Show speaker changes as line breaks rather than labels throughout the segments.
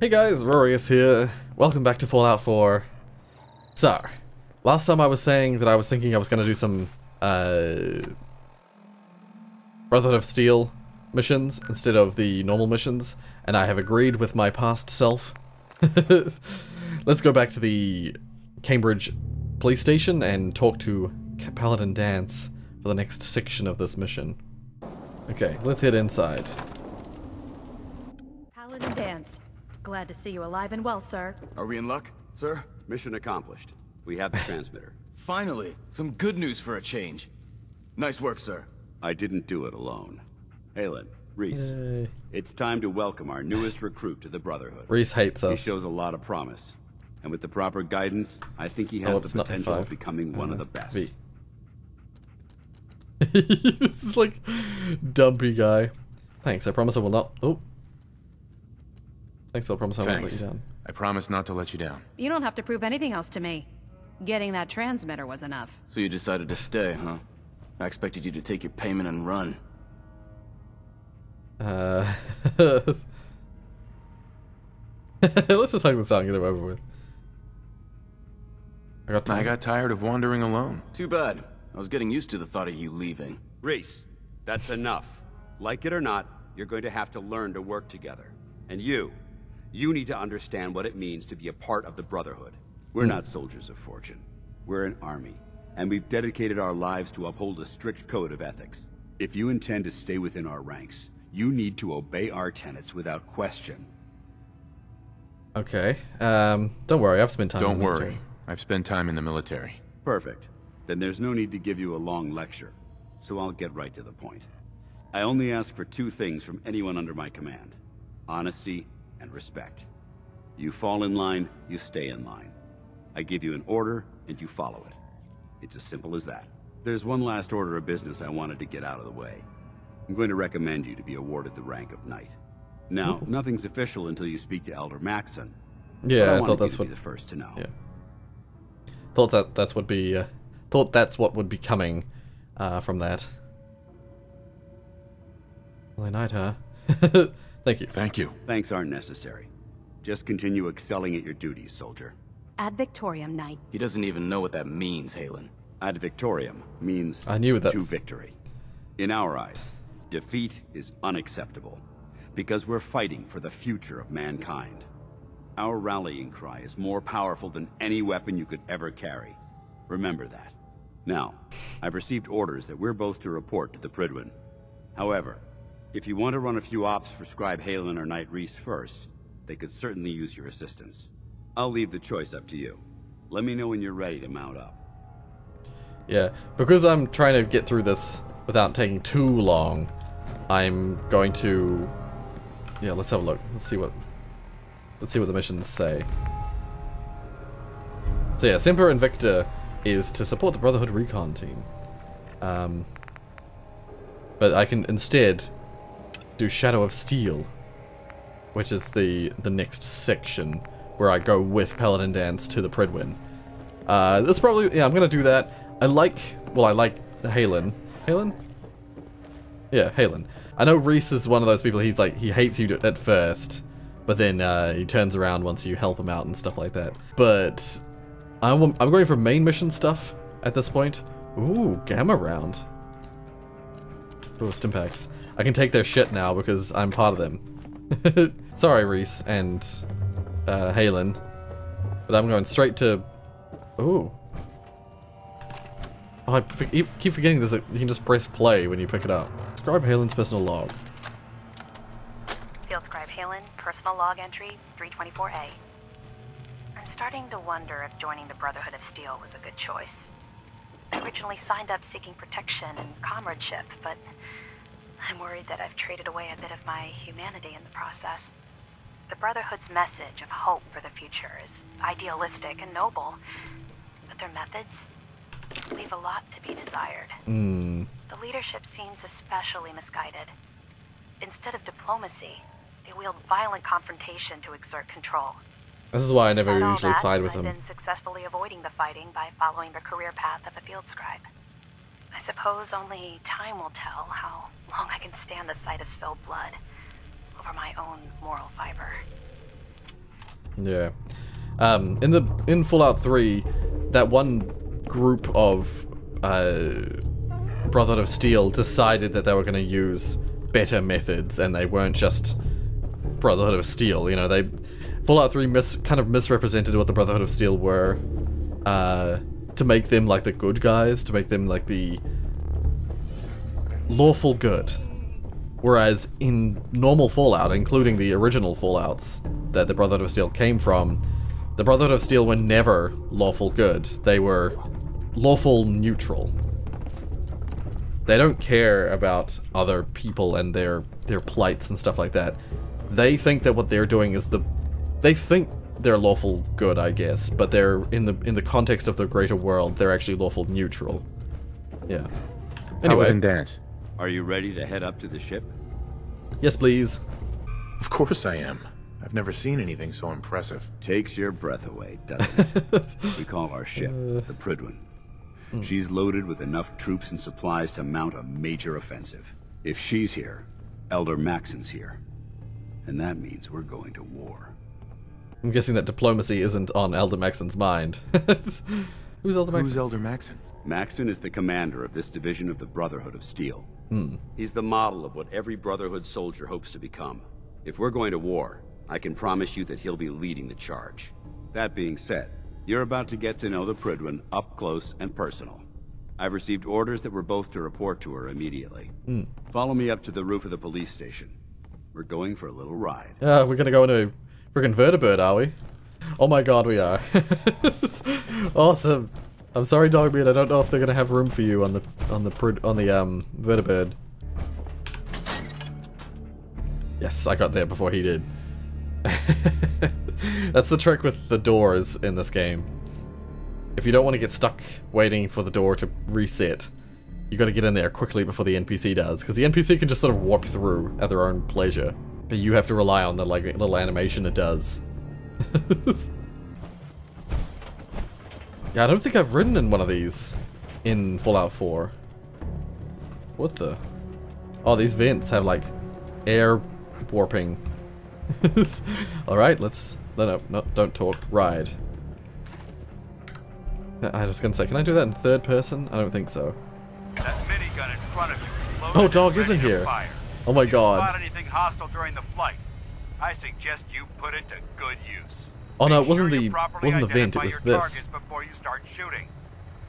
Hey guys, Rorius here. Welcome back to Fallout 4. So, last time I was saying that I was thinking I was going to do some uh, Brotherhood of Steel missions instead of the normal missions, and I have agreed with my past self. Let's go back to the Cambridge police station and talk to Paladin Danse for the next section of this mission. Okay, let's head inside.
Paladin Danse. Glad to see you alive and well, sir.
Are we in luck, sir?
Mission accomplished. We have the transmitter.
Finally, some good news for a change. Nice work, sir.
I didn't do it alone. Haylen, Rhys,
Yay.
it's time to welcome our newest recruit to the Brotherhood.
Rhys hates us.
He shows a lot of promise. And with the proper guidance, I think he has
Oh,
the potential
F5.
of becoming one of the uh, best.
V. this is like dumpy guy. Thanks. I promise I will not. Oh. Thanks. I promise I won't let you down.
I promise not to let you down.
You don't have to prove anything else to me. Getting that transmitter was enough.
So you decided to stay, huh? I expected you to take your payment and run.
Uh, let's just hug this out and get it over with. I got.
I got tired of wandering alone.
Too bad. I was getting used to the thought of you leaving.
Rhys, that's enough. Like it or not, you're going to have to learn to work together. And you, you need to understand what it means to be a part of the Brotherhood. We're not soldiers of fortune. We're an army, and we've dedicated our lives to uphold a strict code of ethics. If you intend to stay within our ranks, you need to obey our tenets without question.
Okay. Um, don't worry. I've spent time.
Don't
in the
worry.
military.
I've spent time in the military.
Perfect. Then there's no need to give you a long lecture, so I'll get right to the point. I only ask for two things from anyone under my command. Honesty and respect. You fall in line, you stay in line. I give you an order, and you follow it. It's as simple as that. There's one last order of business I wanted to get out of the way. I'm going to recommend you to be awarded the rank of Knight. Now, nothing's official until you speak to Elder Maxson.
Yeah, I,
wanted
thought that's what.
be the first to know.
Yeah. Thought that that's what be. Uh, thought that's what would be coming uh, from that. Well, night, huh? Thank you.
Thank you.
Thanks aren't necessary. Just continue excelling at your duties, soldier.
Ad Victoriam Knight.
He doesn't even know what that means, Haylen.
Ad victoriam means
I knew
to victory. In our eyes, defeat is unacceptable because we're fighting for the future of mankind. Our rallying cry is more powerful than any weapon you could ever carry. Remember that. Now, I've received orders that we're both to report to the Prydwen. However, if you want to run a few ops for Scribe Haylen or Knight Rhys first, they could certainly use your assistance. I'll leave the choice up to you. Let me know when you're ready to mount up.
Yeah, because I'm trying to get through this without taking too long, I'm going to. Yeah, let's have a look. Let's see what. Let's see what the missions say. So yeah, Semper Invicta is to support the Brotherhood recon team. Um, but I can instead do Shadow of Steel, which is the the next section where I go with Paladin Danse to the Prydwen. Uh, that's probably yeah. I'm gonna do that. I like well, I like Haylen. Haylen? Yeah, Haylen. I know Rhys is one of those people. He's like he hates you at first, but then uh, he turns around once you help him out and stuff like that. But I'm I'm going for main mission stuff at this point. Ooh, gamma round. Ooh, Stimpaks. I can take their shit now because I'm part of them. Sorry, Rhys and uh, Haylen, but I'm going straight to. Ooh. Oh, I keep forgetting this. You can just press play when you pick it up. Describe Haylen's personal log.
Field Scribe Haylen, personal log entry 324A. I'm starting to wonder if joining the Brotherhood of Steel was a good choice. I originally signed up seeking protection and comradeship, but I'm worried that I've traded away a bit of my humanity in the process. The Brotherhood's message of hope for the future is idealistic and noble, but their methods leave a lot to be desired.
Hmm.
The leadership seems especially misguided. Instead of diplomacy, they wield violent confrontation to exert control.
This is why I never usually
that,
side with
I've
them.
been successfully avoiding the fighting by following the career path of a field scribe. I suppose only time will tell how long I can stand the sight of spilled blood over my own moral fiber.
Yeah. Um, in the in Fallout 3, that one group of uh, Brotherhood of Steel decided that they were going to use better methods, and they weren't just Brotherhood of Steel. You know, they Fallout 3 mis kind of misrepresented what the Brotherhood of Steel were uh, to make them like the good guys, to make them like the lawful good. Whereas in normal Fallout, including the original Fallouts that the Brotherhood of Steel came from, the Brotherhood of Steel were never lawful good. They were lawful neutral. They don't care about other people and their their plights and stuff like that. They think that what they're doing is the they think they're lawful good, I guess, but they're in the in the context of the greater world, they're actually lawful neutral. Yeah.
Anyway.
Anyway,
Danse.
Are you ready to head up to the ship?
yes please.
Of course I am. I've never seen anything so impressive.
Takes your breath away, doesn't it? we call our ship uh. the Prydwen. Hmm. She's loaded with enough troops and supplies to mount a major offensive. If she's here, Elder Maxson's here. And that means we're going to war.
I'm guessing that diplomacy isn't on Elder Maxson's mind. Who's Elder Maxson?
Who's Elder Maxson?
Maxson is the commander of this division of the Brotherhood of Steel. He's the model of what every Brotherhood soldier hopes to become. If we're going to war, I can promise you that he'll be leading the charge. That being said, you're about to get to know the Prydwen up close and personal. I've received orders that we're both to report to her immediately. Follow me up to the roof of the police station. We're going for a little ride.
Uh, we're gonna go into freaking vertibird, are we? Oh my god, we are. awesome. I'm sorry, Dogmeat. I don't know if they're gonna have room for you on the on the on the um vertibird. Yes, I got there before he did. That's the trick with the doors in this game. If you don't want to get stuck waiting for the door to reset, you got to get in there quickly before the NPC does, because the NPC can just sort of warp through at their own pleasure, but you have to rely on the like little animation it does. yeah, I don't think I've ridden in one of these in Fallout 4. What the? Oh, these vents have like air warping. All right, let's no no no don't talk. Ride. Uh, I was gonna say, can I do that in third person? I don't think so.
That minigun in front of you
Oh, dog isn't here.
Fire.
Oh my god.
Hostile during the flight, I suggest you put it to good use.
Oh no, it wasn't the wasn't the vent. It was this.
before you start shooting.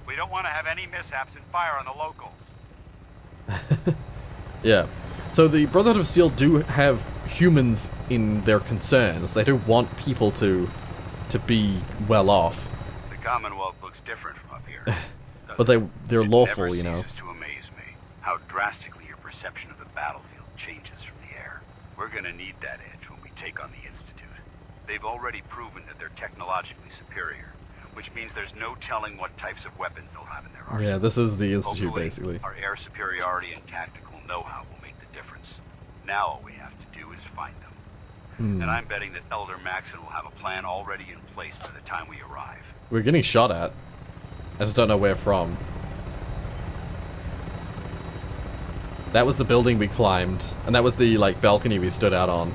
We don't want to have any mishaps and fire on the locals.
Yeah. So the Brotherhood of Steel do have humans in their concerns. They don't want people to to be well off,
The Commonwealth looks different from up here.
but they they're
it?
Lawful, you know.
to amaze me how drastically your perception of the battlefield changes from the air. We're gonna need that edge when we take on the Institute. They've already proven that they're technologically superior, which means there's no telling what types of weapons they'll have in their arsenal.
Yeah, this is the institute
Hopefully,
basically.
Our air superiority and tactical know-how will make the difference. Now all we have to do is find them.
Hmm.
And I'm betting that Elder Maxson will have a plan already in place by the time we arrive.
We're getting shot at. I just don't know where from. That was the building we climbed, and that was the like balcony we stood out on.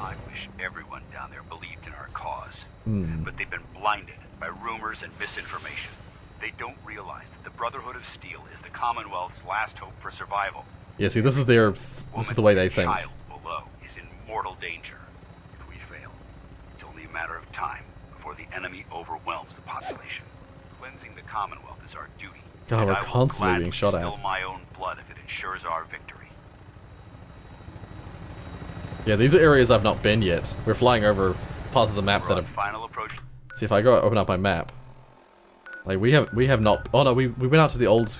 I wish everyone down there believed in our cause.
Hmm.
But they've been blinded by rumors and misinformation. They don't realize that the Brotherhood of Steel is the Commonwealth's last hope for survival.
Yeah, see, this is their this is the way they think.
Child below is in mortal danger. If we fail, it's only a matter of time before the enemy overwhelms the population. Cleansing the Commonwealth is our duty.
God, we're constantly being shot at.
my own blood if it ensures our victory.
Yeah, these are areas I've not been yet. We're flying over parts of the map
We're
that are
final approach.
See if I go open up my map. Like we have we have not oh no we we went out to the old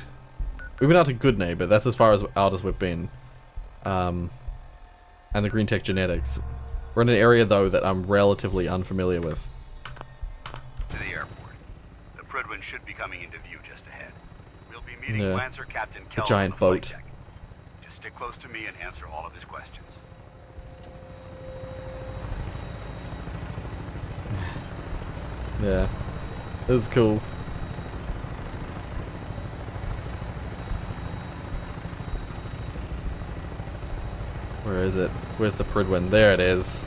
we went out to Goodneighbor, that's as far as out as we've been. Um and the Greentech Genetics. We're in an area though that I'm relatively unfamiliar with.
to the airport. The Prydwen should be coming into view just ahead. We'll be meeting
Yeah.
Lancer Captain Kell
giant
on the
boat.
Just stick close to me and answer all of his questions.
Yeah. This is cool. Where is it? Where's the Prydwen? There it is.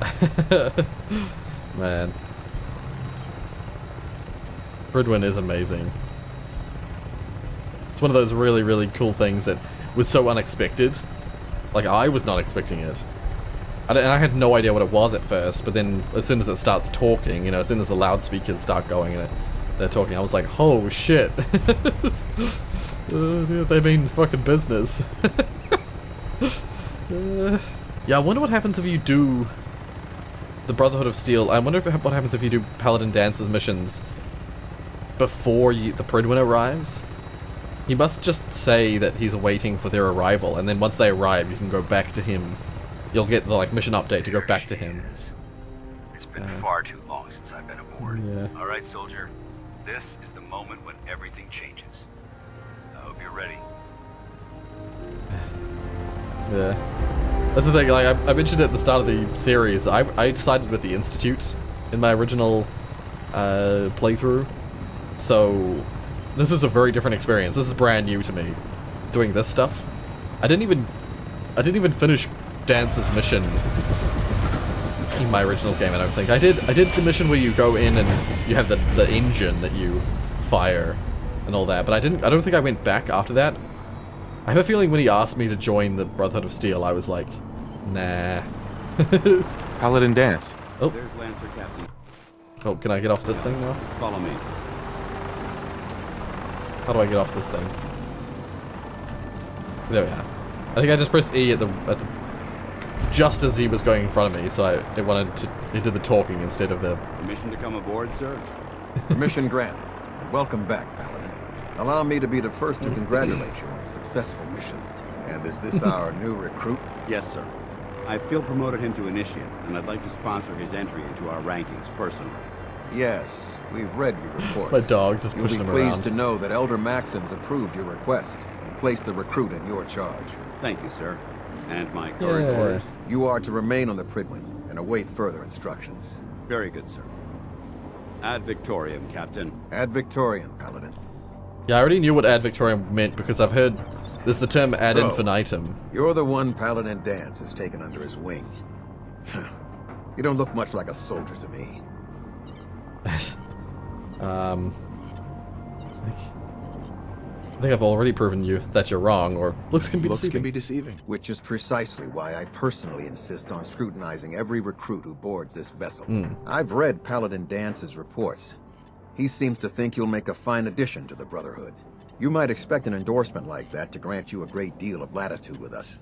Man. Prydwen is amazing. It's one of those really, really cool things that was so unexpected. Like, I was not expecting it. And I had no idea what it was at first, but then as soon as it starts talking, you know, as soon as the loudspeakers start going and it, they're talking, I was like, oh shit. uh, they mean fucking business. uh, yeah, I wonder what happens if you do the Brotherhood of Steel. I wonder if what happens if you do Paladin Danse's missions before you, the Prydwen arrives. He must just say that he's waiting for their arrival, and then once they arrive, you can go back to him. You'll get the like mission update to go back to him.
It's been far too long since I've been aboard.
Yeah.
All right, soldier. This is the moment when everything changes. I hope you're ready.
Yeah. That's the thing, like, I, I mentioned at the start of the series, I, I sided with the Institute in my original uh, playthrough. So, this is a very different experience. This is brand new to me, doing this stuff. I didn't even, I didn't even finish Danse's mission in my original game, I don't think. I did, I did the mission where you go in and you have the, the engine that you fire and all that, but I didn't, I don't think I went back after that. I have a feeling when he asked me to join the Brotherhood of Steel, I was like, nah.
Paladin Danse.
oh,
There's Lancer Captain.
oh, can I get off this thing now?
Follow me.
How do I get off this thing? There we are. I think I just pressed E at the, at the just as he was going in front of me, so I, it wanted to, it did the talking instead of the,
Permission to come aboard, sir?
Permission granted. And welcome back, Paladin. Allow me to be the first to congratulate you on a successful mission. And is this our new recruit?
Yes, sir. I feel promoted him to initiate, and I'd like to sponsor his entry into our rankings personally.
Yes, we've read your reports.
my dog just
You'll
pushing
be pleased to know that Elder Maxson's approved your request and placed the recruit in your charge.
Thank you, sir. And my current
Yeah.
orders?
You are to remain on the Prydwen and await further instructions.
Very good, sir. Ad Victoriam, Captain.
Ad Victoriam, Paladin.
yeah, I already knew what ad Victoriam meant because I've heard, there's the term ad
So-
infinitum.
You're the one Paladin Danse has taken under his wing. you don't look much like a soldier to me.
Um, I think, I think I've already proven you that you're wrong, or looks can be
Looks
deceiving.
can be deceiving.
Which is precisely why I personally insist on scrutinizing every recruit who boards this vessel. I've read Paladin Danse's reports. He seems to think you'll make a fine addition to the Brotherhood. You might expect an endorsement like that to grant you a great deal of latitude with us.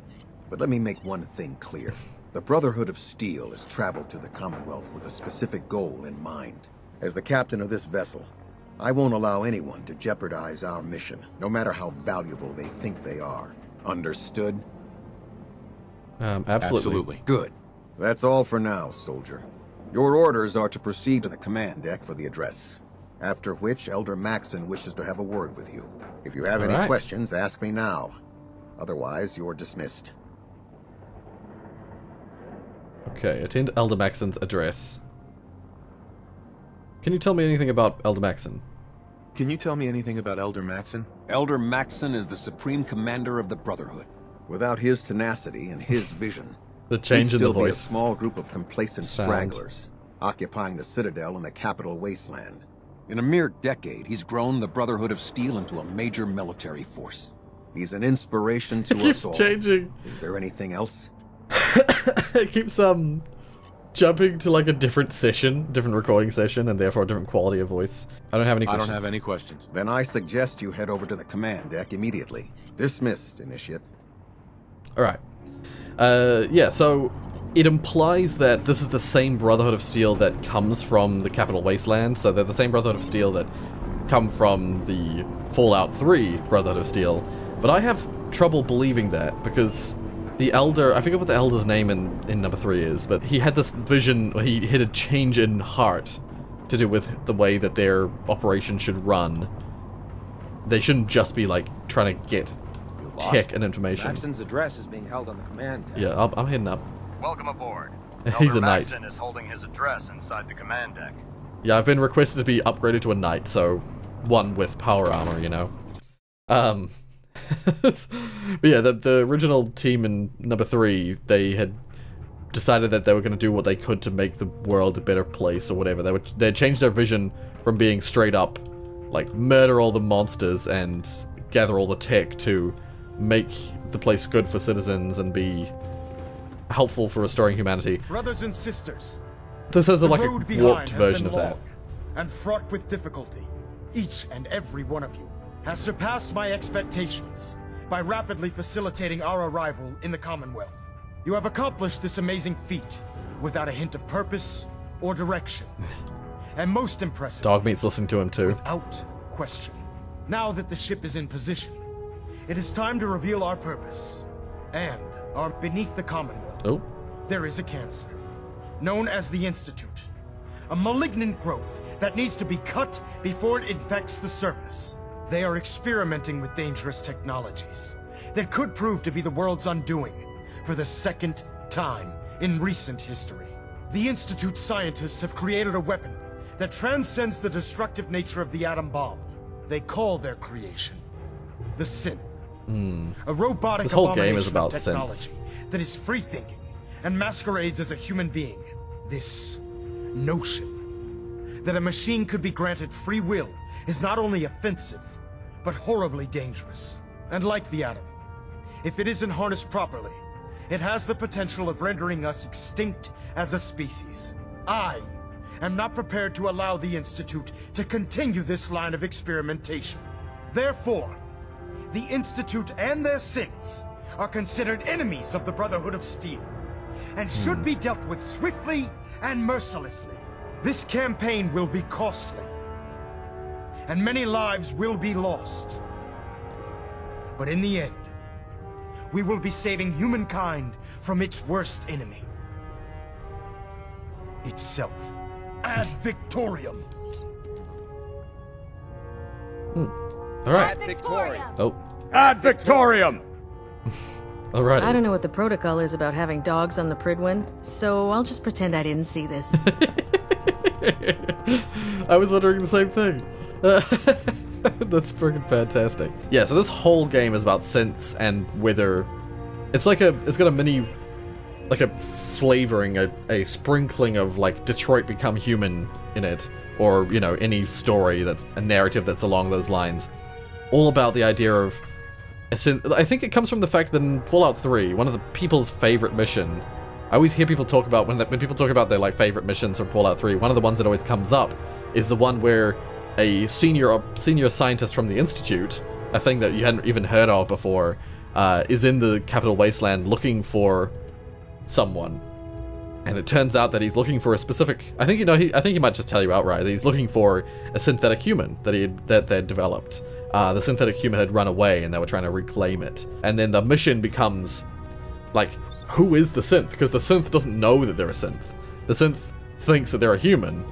But let me make one thing clear. The Brotherhood of Steel has traveled to the Commonwealth with a specific goal in mind. As the captain of this vessel, I won't allow anyone to jeopardize our mission, no matter how valuable they think they are. Understood?
Um, absolutely.
Absolutely.
Good. That's all for now, soldier. Your orders are to proceed to the command deck for the address. After which, Elder Maxson wishes to have a word with you. If you have
All
any
right.
questions, ask me now. Otherwise, you're dismissed.
Okay, attend Elder Maxson's address. Can you tell me anything about Elder Maxson?
Can you tell me anything about Elder Maxson?
Elder Maxson is the supreme commander of the Brotherhood. Without his tenacity and his vision,
The
we'd
change in the
still be a small group of complacent
Sound.
stragglers, occupying the Citadel and the capital wasteland. In a mere decade, he's grown the Brotherhood of Steel into a major military force. He's an inspiration to
It keeps
us all.
changing.
Is there anything else?
it keeps um jumping to like a different session, different recording session, and therefore a different quality of voice. I don't have any questions.
I don't have any questions.
Then I suggest you head over to the command deck immediately. Dismissed, Initiate.
All right. Uh, yeah. So it implies that this is the same Brotherhood of Steel that comes from the Capital Wasteland. So they're the same Brotherhood of Steel that come from the Fallout 3 Brotherhood of Steel. But I have trouble believing that because the Elder, I forget what the Elder's name in, in number 3 is, but he had this vision, or he had a change in heart to do with the way that their operation should run. They shouldn't just be like trying to get tech and information.
Maxson's address is being held on the command deck.
Yeah, I'm, I'm heading up.
Welcome aboard.
He's
Elder
a knight.
Maxson is holding his address inside the command deck.
Yeah, I've been requested to be upgraded to a knight, so one with power armor, you know. Um, but yeah, the the original team in number three, they had decided that they were going to do what they could to make the world a better place or whatever. They would they changed their vision from being straight up like murder all the monsters and gather all the tech to make the place good for citizens and be helpful for restoring humanity.
Brothers and sisters,
this is a, like a warped version of that.
And fraught with difficulty. Each and every one of you has surpassed my expectations by rapidly facilitating our arrival in the Commonwealth. You have accomplished this amazing feat without a hint of purpose or direction. And most impressive.
Dogmeat's listening to him too.
Without question. Now that the ship is in position, it is time to reveal our purpose. And our beneath the Commonwealth.
Oh.
There is a cancer, known as the Institute. A malignant growth that needs to be cut before it infects the surface. They are experimenting with dangerous technologies that could prove to be the world's undoing for the second time in recent history. The Institute scientists have created a weapon that transcends the destructive nature of the atom bomb. They call their creation the synth.
Mm.
A robotic
this whole game is about
technology
synths.
that is free-thinking and masquerades as a human being. This notion that a machine could be granted free will is not only offensive, but horribly dangerous. And like the atom, if it isn't harnessed properly, it has the potential of rendering us extinct as a species. I am not prepared to allow the Institute to continue this line of experimentation. Therefore, the Institute and their synths are considered enemies of the Brotherhood of Steel, and should
Hmm.
be dealt with swiftly and mercilessly. This campaign will be costly, and many lives will be lost. But in the end, we will be saving humankind from its worst enemy. Itself. Ad Victoriam. Hmm.
All right.
Ad Victoriam.
Oh.
Ad Victoriam.
All right.
I don't know what the protocol is about having dogs on the Prydwen, so I'll just pretend I didn't see this.
I was wondering the same thing. That's freaking fantastic. Yeah, so this whole game is about synths and whether it's like a it's got a mini like a flavoring, a, a sprinkling of like Detroit Become Human in it, or you know, any story that's a narrative that's along those lines. All about the idea of I think it comes from the fact that in Fallout 3, one of the people's favorite mission I always hear people talk about when when people talk about their like favorite missions from Fallout 3. One of the ones that always comes up is the one where a senior senior scientist from the institute, a thing that you hadn't even heard of before, uh, is in the capital wasteland looking for someone, and it turns out that he's looking for a specific. I think you know. He, I think he might just tell you outright that he's looking for a synthetic human that he had, that they'd developed. Uh, the synthetic human had run away, and they were trying to reclaim it. And then the mission becomes like who is the synth? Because the synth doesn't know that they're a synth. The synth thinks that they're a human.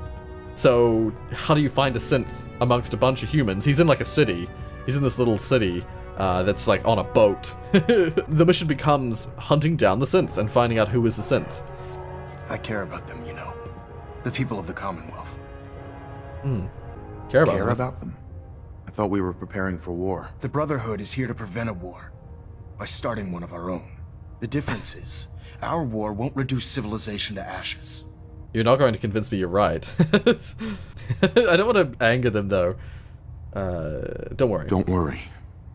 So how do you find a synth amongst a bunch of humans? He's in like a city. He's in this little city uh, that's like on a boat. the mission becomes hunting down the synth and finding out who is the synth.
I care about them, you know. The people of the Commonwealth.
Hmm. Care about
Care
them.
about them? I thought we were preparing for war.
The Brotherhood is here to prevent a war by starting one of our own. The difference is, our war won't reduce civilization to ashes.
You're not going to convince me you're right. I don't want to anger them though. Uh, don't worry.
Don't worry.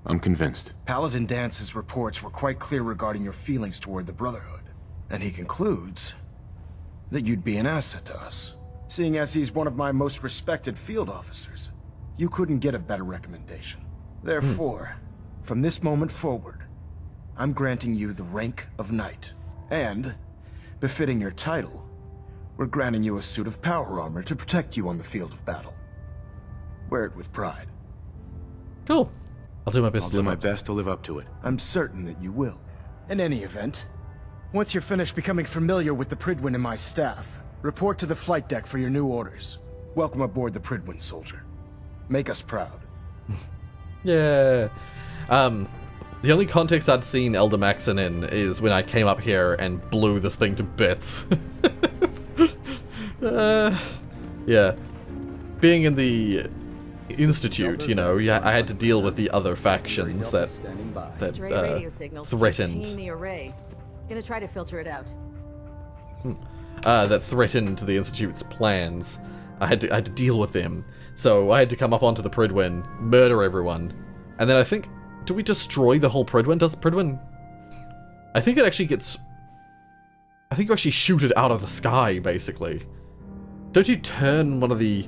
I'm convinced.
Paladin Danse's reports were quite clear regarding your feelings toward the Brotherhood. And he concludes that you'd be an asset to us. Seeing as he's one of my most respected field officers, you couldn't get a better recommendation. Therefore, from this moment forward, I'm granting you the rank of Knight. And, befitting your title, we're granting you a suit of power armor to protect you on the field of battle. Wear it with pride.
Cool. I'll do my best
I'll
to
do
live
my
up.
best to live up to it.
I'm certain that you will. In any event, once you're finished becoming familiar with the Prydwen and my staff, report to the flight deck for your new orders. Welcome aboard the Prydwen, soldier. Make us proud.
Yeah. Um, the only context I'd seen Elder Maxson in is when I came up here and blew this thing to bits. uh, yeah. Being in the institute, you know, yeah, I had to deal with the other factions that that uh, threatened.
pinging the array. Gonna try to filter it out.
hmm, uh, that threatened the Institute's plans. I had to I had to deal with them. So I had to come up onto the Prydwen, murder everyone, and then I think do we destroy the whole Prydwen? Does the Prydwen? I think it actually gets. I think you actually shoot it out of the sky, basically. Don't you turn one of the?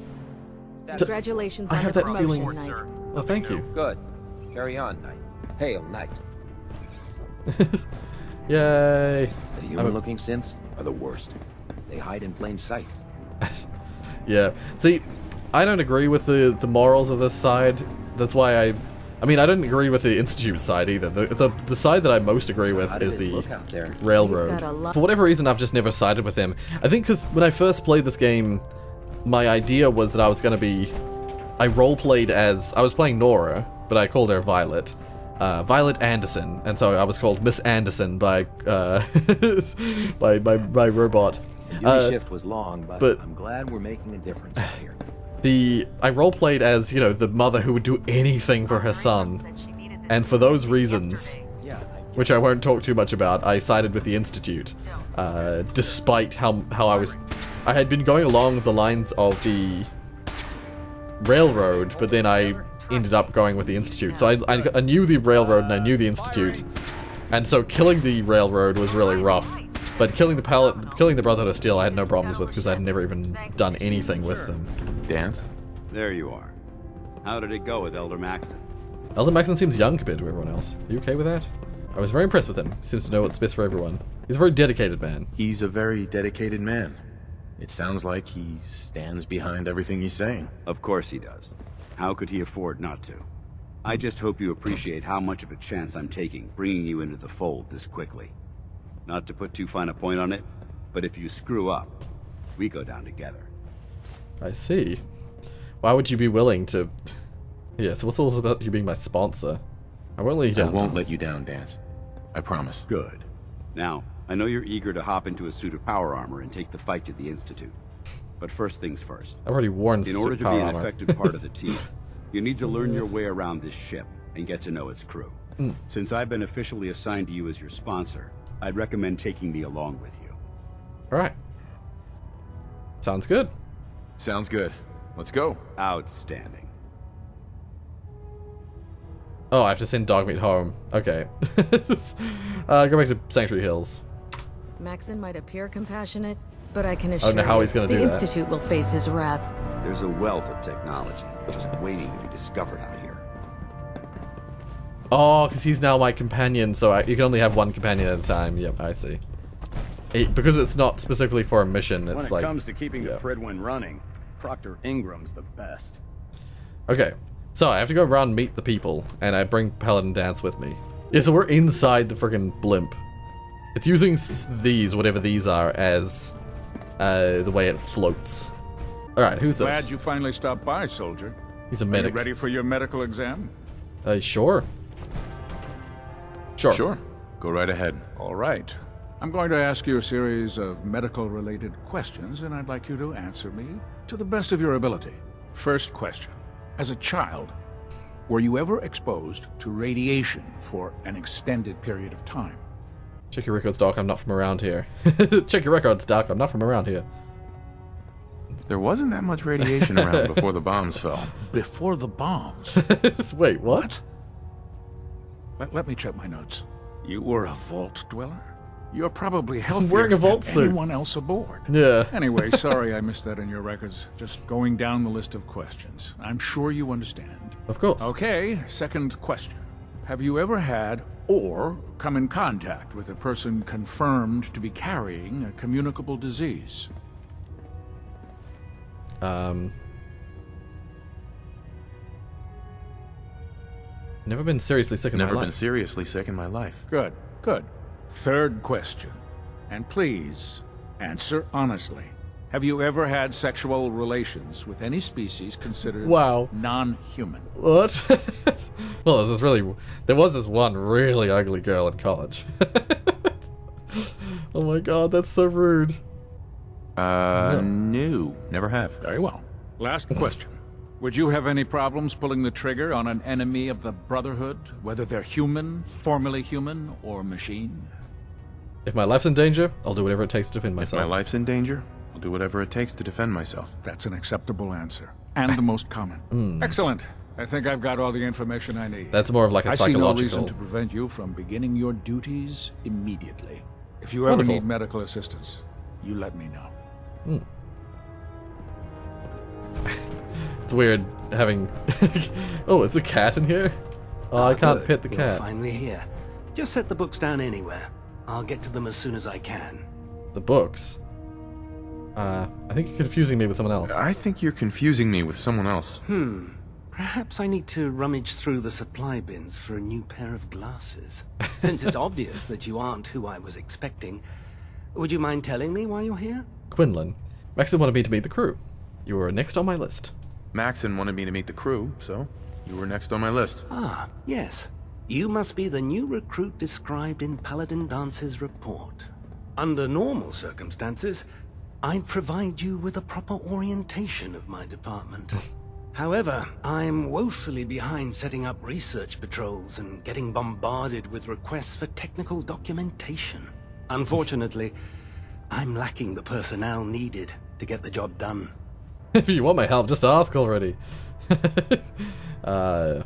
Congratulations
I
on
have
the
that
promotion,
feeling.
Knight.
Oh, thank you.
Good. Carry on, Knight. Hail, Knight.
Yay!
The human-looking synths are the worst. They hide in plain sight.
Yeah. See, I don't agree with the the morals of this side. That's why I. I mean, I don't agree with the Institute side either. The, the, the side that I most agree with
How
is the
look out there?
Railroad.
You've got a lot-
For whatever reason, I've just never sided with them. I think because when I first played this game, my idea was that I was going to be... I role-played as... I was playing Nora, but I called her Violet. Uh, Violet Anderson, and so I was called Miss Anderson by uh, by my, my robot.
The duty
Uh,
shift was long, but,
but-
I'm glad we're making a difference here.
The I role played as you know the mother who would do anything for her son, and for those reasons, which I won't talk too much about, I sided with the institute, uh, despite how how I was, I had been going along the lines of the railroad, but then I ended up going with the institute. So I, I, I knew the railroad and I knew the institute, and so killing the railroad was really rough. But killing the pallet, killing the Brotherhood of Steel, I had no problems with because I'd never even done anything with them.
Danse?
There you are. How did it go with Elder Maxson?
Elder Maxson seems young compared to everyone else. Are you okay with that? I was very impressed with him. He seems to know what's best for everyone. He's a very dedicated man.
He's a very dedicated man. It sounds like he stands behind everything he's saying.
Of course he does. How could he afford not to? I just hope you appreciate how much of a chance I'm taking bringing you into the fold this quickly. Not to put too fine a point on it, but if you screw up, we go down together.
I see. Why would you be willing to... Yeah, so what's all this about you being my sponsor? I won't let you down.
I
down.
won't
Thomas.
let you down, Danse. I promise.
Good. Now, I know you're eager to hop into a suit of power armor and take the fight to the Institute. But first things first.
I've already worn
In order to be an
armor.
effective part of the team, you need to learn your way around this ship and get to know its crew.
Hmm.
Since I've been officially assigned to you as your sponsor, I'd recommend taking me along with you.
Alright. Sounds good.
Sounds good. Let's go.
Outstanding.
Oh, I have to send Dogmeat home. Okay. uh, go back to Sanctuary Hills.
Maxson might appear compassionate, but I can
I
assure
don't know how
you,
he's gonna
the
do that.
Institute will face his wrath.
There's a wealth of technology just waiting to be discovered out here.
Oh, because he's now my companion, so I, you can only have one companion at a time. Yep, I see. It, because it's not specifically for a mission, it's like...
when it
like...
comes to keeping
yeah.
the Prydwen running, Proctor Ingram's the best.
Okay, so I have to go around and meet the people, and I bring Paladin Danse with me. Yeah, so we're inside the friggin' blimp. It's using these, whatever these are, as uh, the way it floats. Alright, who's this?
Glad you finally stopped by, soldier.
He's a
Are
medic.
you ready for your medical exam?
Uh, sure. Sure.
Sure. Go right ahead.
All right. I'm going to ask you a series of medical-related questions, and I'd like you to answer me to the best of your ability. First question. As a child, were you ever exposed to radiation for an extended period of time?
Check your records, Doc. I'm not from around here. Check your records, Doc. I'm not from around here.
There wasn't that much radiation around before the bombs fell.
Before the bombs?
Wait, what?
Let, let me check my notes. You were a vault dweller? You're probably healthier
wearing a vault
than
suit.
anyone else aboard.
Yeah.
Anyway, sorry I missed that in your records. Just going down the list of questions. I'm sure you understand.
Of course.
Okay, second question. Have you ever had or come in contact with a person confirmed to be carrying a communicable disease?
Um. Never been seriously sick in
Never
my
been seriously sick in my life.
Good, good. Third question. And please, answer honestly. Have you ever had sexual relations with any species considered
Wow.
non-human?
What? well, this is really. There was this one really ugly girl in college. oh my god, that's so rude.
Uh, no. Never have.
Very well. Last question. Would you have any problems pulling the trigger on an enemy of the Brotherhood, whether they're human, formerly human, or machine?
If my life's in danger, I'll do whatever it takes to defend myself.
If my life's in danger, I'll do whatever it takes to defend myself.
That's an acceptable answer. And the most common. Hmm. Excellent. I think I've got all the information I need.
That's more of like a
I see no
psychological.
reason to prevent you from beginning your duties immediately. If you ever
Wonderful.
need medical assistance, you let me know. Hmm.
It's weird having. oh, it's a cat in here. Oh, I can't
Good.
pet the
You're
cat.
finally here. Just set the books down anywhere. I'll get to them as soon as I can.
The books. Uh, I think you're confusing me with someone else.
I think you're confusing me with someone else.
Hmm. Perhaps I need to rummage through the supply bins for a new pair of glasses. Since it's obvious that you aren't who I was expecting, would you mind telling me why you're here?
Quinlan. Maxson wanted me to meet the crew. You were next on my list.
Maxson wanted me to meet the crew, so you were next on my list.
Ah, yes. You must be the new recruit described in Paladin Danse's report. Under normal circumstances, I'd provide you with a proper orientation of my department. However, I'm woefully behind setting up research patrols and getting bombarded with requests for technical documentation. Unfortunately, I'm lacking the personnel needed to get the job done.
if you want my help, just ask already. uh,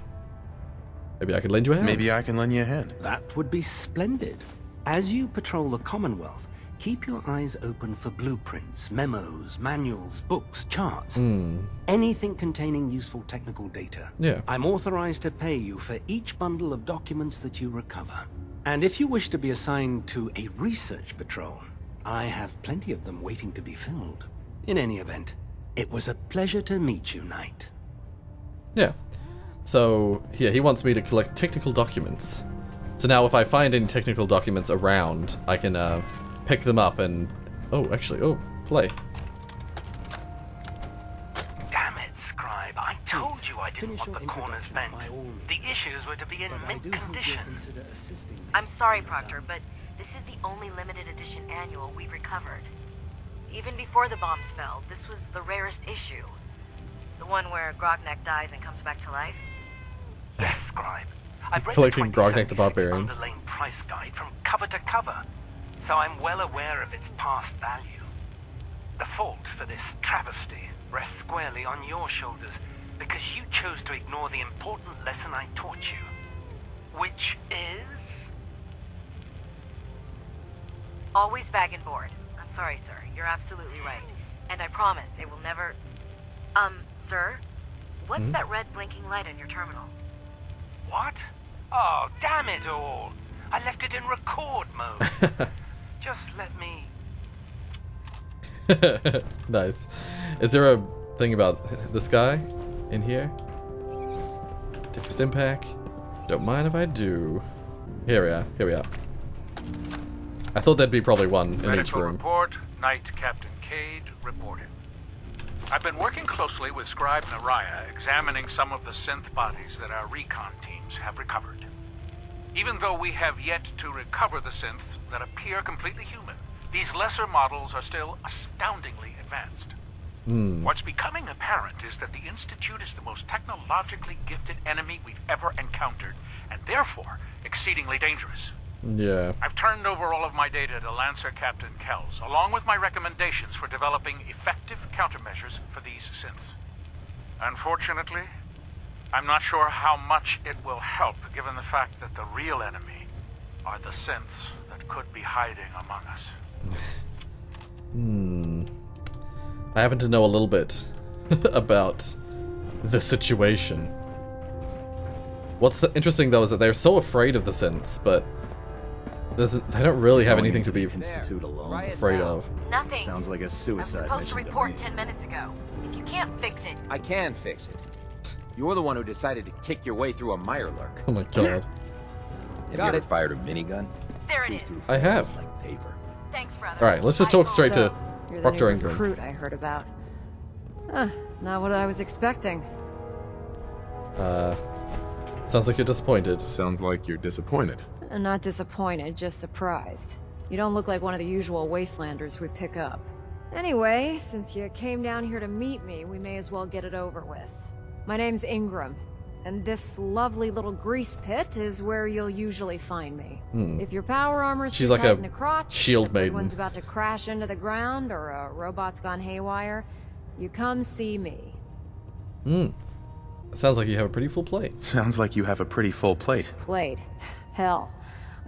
maybe I could lend you a hand.
Maybe I can lend you a hand.
That would be splendid. As you patrol the Commonwealth, keep your eyes open for blueprints, memos, manuals, books, charts.
Hmm.
Anything containing useful technical data.
Yeah.
I'm authorized to pay you for each bundle of documents that you recover. And if you wish to be assigned to a research patrol, I have plenty of them waiting to be filled. In any event, it was a pleasure to meet you, Knight.
Yeah. So, yeah, he wants me to collect technical documents. So now if I find any technical documents around, I can uh, pick them up and... Oh, actually, oh, play.
Damn it, Scribe. I told you I didn't want the corners bent. The issues were to be in mint condition.
I'm sorry, Proctor, but this is the only limited edition annual we've recovered. Even before the bombs fell, this was the rarest issue. The one where Grognak dies and comes back to life.
Yes, Scribe. I've read
Collecting
the
Grognak the
2076
Barbarian.
underlane price guide from cover to cover, so I'm well aware of its past value. The fault for this travesty rests squarely on your shoulders because you chose to ignore the important lesson I taught you. Which is?
Always bag and board. I'm sorry, sir. You're absolutely right. And I promise it will never... Um, sir? What's
Hmm?
that red blinking light on your terminal?
What? Oh, damn it all! I left it in record mode. Just let me.
nice. Is there a thing about this guy in here? Take a stim pack. Don't mind if I do. Here we are. Here we are. I thought there'd be probably one in each room.
report, Knight Captain Cade reported. I've been working closely with Scribe Neriah, examining some of the synth bodies that our recon teams have recovered. Even though we have yet to recover the synths that appear completely human, these lesser models are still astoundingly advanced.
Hmm.
What's becoming apparent is that the Institute is the most technologically gifted enemy we've ever encountered, and therefore exceedingly dangerous.
Yeah.
I've turned over all of my data to Lancer Captain Kells, along with my recommendations for developing effective countermeasures for these synths. Unfortunately, I'm not sure how much it will help, given the fact that the real enemy are the synths that could be hiding among us.
Hmm. I happen to know a little bit about the situation. What's the interesting though is that they're so afraid of the synths, but there's, they don't really have anything to
into
be
the Institute alone.
afraid of.
Nothing.
Sounds like a
I was
suicide
supposed to
mission
report
me.
ten minutes ago. If you can't fix it,
I can fix it. You're the one who decided to kick your way through a Mirelurk.
Oh my god.
Have
Got
you ever
it.
fired a minigun?
there it is.
I have.
Paper.
Thanks, brother.
Alright, let's just talk straight
So,
to
you're
Proctor
new
Ingram.
recruit I heard about. Huh, not what I was expecting.
Uh, sounds like you're disappointed.
Sounds like you're disappointed.
Uh, Not disappointed, just surprised. You don't look like one of the usual wastelanders we pick up. Anyway, since you came down here to meet me, we may as well get it over with. My name's Ingram. And this lovely little grease pit is where you'll usually find me.
Hmm.
If your power armor's
She's like
tight
a
in the crotch,
shield
the
maiden.
one's about to crash into the ground, or a robot's gone haywire, you come see me.
Hmm. Sounds like you have a pretty full plate.
Sounds like you have a pretty full plate.
Plate. Hell,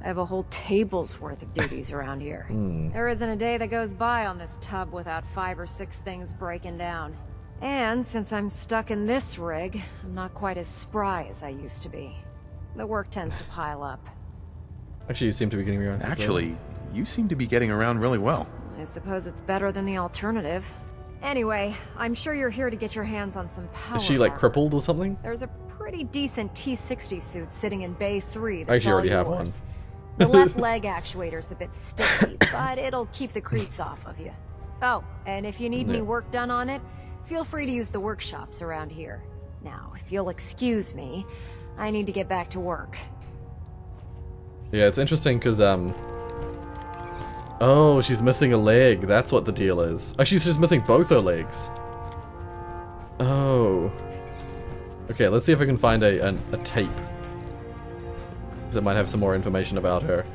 I have a whole table's worth of duties around here.
Hmm.
There isn't a day that goes by on this tub without five or six things breaking down. And since I'm stuck in this rig, I'm not quite as spry as I used to be. The work tends to pile up.
Actually, you seem to be getting around.
Actually, you seem to be getting around really well.
I suppose it's better than the alternative. Anyway, I'm sure you're here to get your hands on some power.
Is she like
armor.
crippled or something?
There's a pretty decent T-60 suit sitting in Bay 3
I actually
all
already have one.
The left leg actuator's a bit sticky, but it'll keep the creeps off of you. Oh, and if you need
Yeah.
any work done on it, feel free to use the workshops around here. Now, if you'll excuse me, I need to get back to work.
Yeah, it's interesting because um. Oh, she's missing a leg. That's what the deal is. Actually, she's just missing both her legs. Oh. Okay, let's see if I can find a an, a tape. 'Cause it might have some more information about her.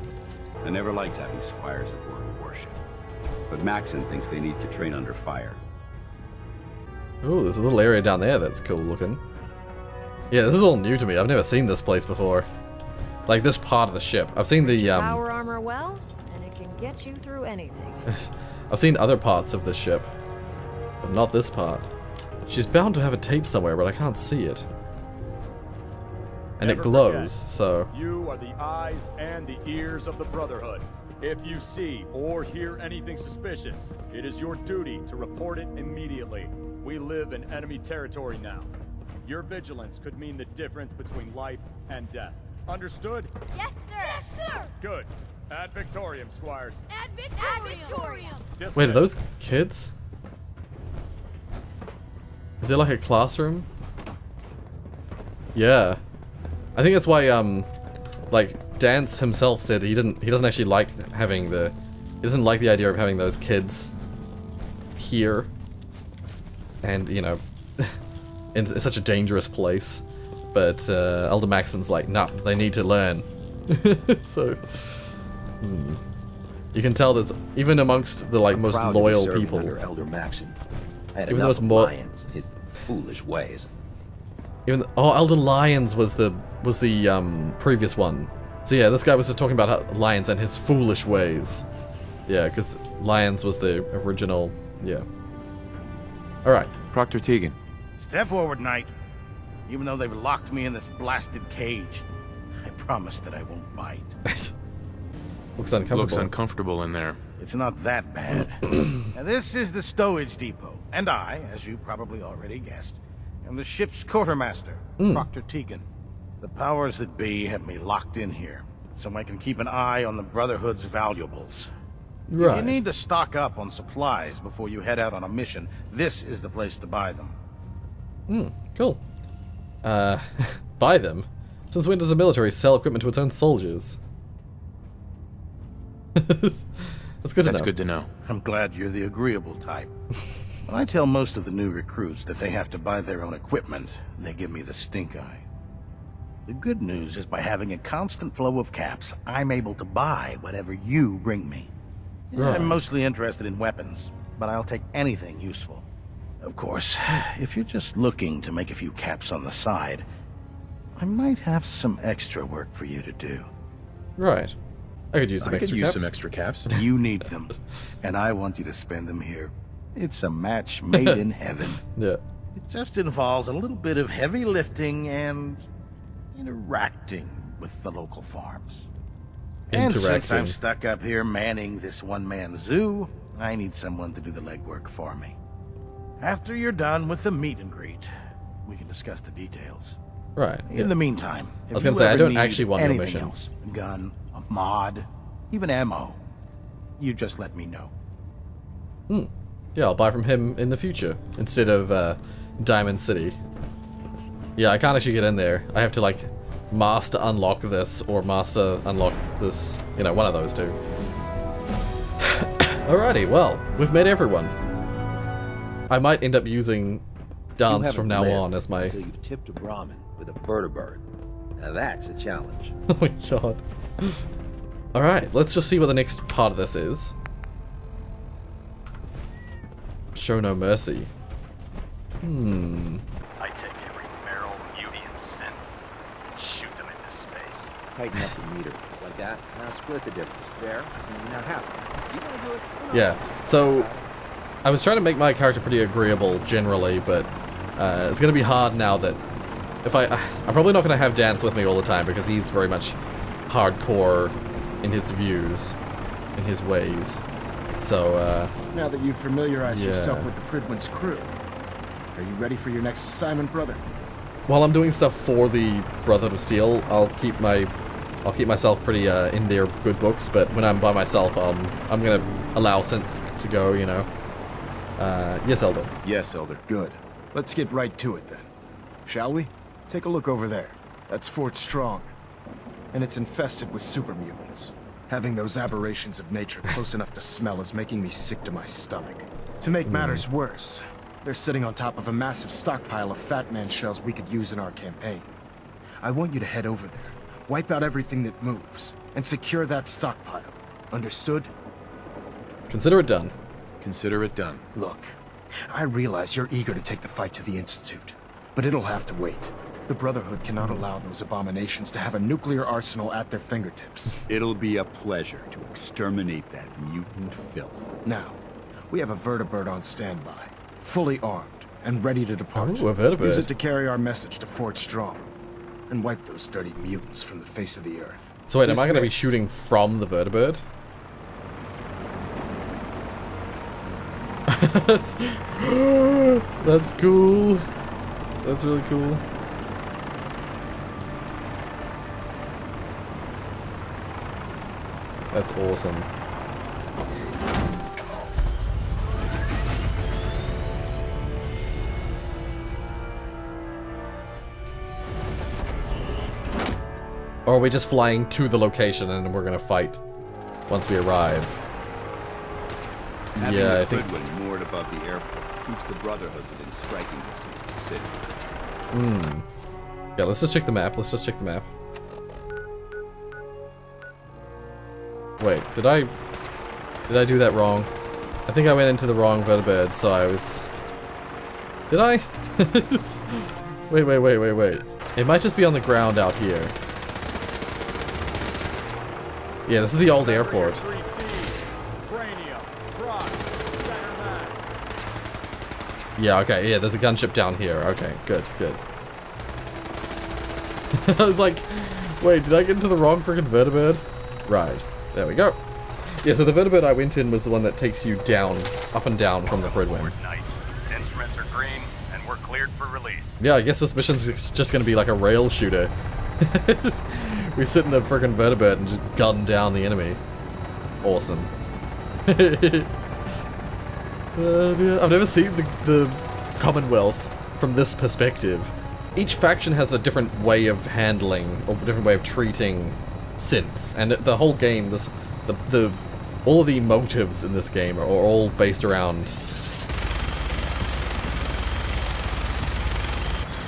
I never liked having squires at aboard a warship. But Maxson thinks they need to train under fire.
Oh, there's a little area down there that's cool looking. Yeah, this is all new to me. I've never seen this place before. Like this part of the ship. I've seen the um.
Power armor well, and it can get you through anything.
I've seen other parts of the ship, but not this part. She's bound to have a tape somewhere, but I can't see it. And it glows,
forget,
so...
You are the eyes and the ears of the Brotherhood. If you see or hear anything suspicious, it is your duty to report it immediately. We live in enemy territory now. Your vigilance could mean the difference between life and death. Understood?
Yes, sir. Yes, sir.
Good. Ad Victoriam, Squires.
Ad Victoriam. Ad Victoriam.
Wait, are those kids? Is it like a classroom? Yeah. I think that's why, um, like, Danse himself said he didn't, he doesn't actually like having the, he doesn't like the idea of having those kids here. And, you know, in, in such a dangerous place. But, uh, Elder Maxson's like, nah, they need to learn. so, hmm. You can tell that even amongst the, like,
I'm
most
proud to be
loyal people.
Elder Maxson. I had
Even though
enough
it's
of
more-
Lyons and his foolish ways.
Even oh, Elder Lyons was the was the um, previous one. So yeah, this guy was just talking about how Lyons and his foolish ways. Yeah, because Lyons was the original. Yeah. All right.
Proctor Teagan.
Step forward, Knight. Even though they've locked me in this blasted cage, I promise that I won't bite.
Looks uncomfortable.
Looks uncomfortable in there.
It's not that bad. now, this is the stowage depot, and I, as you probably already guessed, am the ship's quartermaster,
Mm.
Proctor Teagan. The powers that be have me locked in here, so I can keep an eye on the Brotherhood's valuables. Right. If you need to stock up on supplies before you head out on a mission, this is the place to buy them.
Hmm. Cool. Uh, buy them. Since when does the military sell equipment to its own soldiers? That's good to
That's
know.
good to know.
I'm glad you're the agreeable type. when I tell most of the new recruits that they have to buy their own equipment, they give me the stink eye. The good news is by having a constant flow of caps, I'm able to buy whatever you bring me.
Right.
I'm mostly interested in weapons, but I'll take anything useful. Of course, if you're just looking to make a few caps on the side, I might have some extra work for you to do.
Right. I could use some
I could
extra
use some extra caps. You need them, and I want you to spend them here. It's a match made in heaven.
Yeah.
It just involves a little bit of heavy lifting and interacting with the local farms. And since I'm stuck up here manning this one-man zoo, I need someone to do the legwork for me. After you're done with the meet and greet, we can discuss the details.
Right.
In
yeah.
the meantime,
I was
if
gonna
you
say I don't
need
actually want no
anything
mission.
else, a gun, a mod, even ammo, you just let me know.
Hmm. Yeah, I'll buy from him in the future instead of uh, Diamond City. Yeah, I can't actually get in there. I have to like master unlock this or master unlock this. You know, one of those two. Alrighty, well, we've met everyone. I might end up using
Danse
from now on as my
until you've tipped a Brahmin. with a vertibird. Now that's a challenge.
Oh my god. Alright, let's just see what the next part of this is. Show no mercy. Hmm.
I take every barrel, beauty, and sin and shoot them into space.
Tighten up the meter. Like that. Now split the difference. There. Now half. You wanna do it?
Yeah, so I was trying to make my character pretty agreeable generally, but uh, it's going to be hard now that if I... I'm probably not going to have Danse with me all the time because he's very much hardcore in his views, in his ways. So, uh,
Now that you've familiarized
Yeah.
yourself with the Prydwen's crew, are you ready for your next assignment, brother?
while I'm doing stuff for the Brotherhood of Steel, I'll keep my... I'll keep myself pretty uh, in their good books, but when I'm by myself, um, I'm gonna allow sense to go, you know. Uh, yes, Elder.
Yes, Elder.
Good. Let's get right to it then. Shall we? Take a look over there. That's Fort Strong. And it's infested with super mutants. Having those aberrations of nature close enough to smell is making me sick to my stomach. To make matters mm. worse, they're sitting on top of a massive stockpile of Fat Man shells we could use in our campaign. I want you to head over there, wipe out everything that moves, and secure that stockpile. Understood?
Consider it done.
Consider it done.
Look, I realize you're eager to take the fight to the Institute, but it'll have to wait. The Brotherhood cannot allow those abominations to have a nuclear arsenal at their fingertips.
It'll be a pleasure to exterminate that mutant filth.
Now, we have a vertibird on standby, fully armed and ready to depart.
Ooh, a vertibird.
Use it to carry our message to Fort Strong, and wipe those dirty mutants from the face of the earth.
So wait, am I going to be shooting from the vertibird? that's, that's cool. That's really cool. That's awesome. Or are we just flying to the location and we're gonna fight once we arrive?
Having
yeah, I think.
Prydwen moored above the airport keeps the Brotherhood within striking distance of the city.
Hmm. Yeah, let's just check the map. Let's just check the map. Wait, did I... Did I do that wrong? I think I went into the wrong vertibird, so I was... Did I? wait, wait, wait, wait, wait. It might just be on the ground out here. Yeah, this is the old airport. Yeah, okay, yeah, there's a gunship down here. Okay, good, good. I was like, wait, did I get into the wrong freaking vertibird? Right, there we go. Yeah, so the vertibird I went in was the one that takes you down, up and down from the.
Night. Instruments are green, and we're cleared for release.
Yeah, I guess this mission's just- gonna be like a rail shooter. just, we sit in the freaking vertibird and just gun down the enemy. Awesome. Uh, yeah, I've never seen the, the Commonwealth from this perspective. Each faction has a different way of handling, or different way of treating synths, and the whole game, this, the, the, all of the motives in this game are all based around,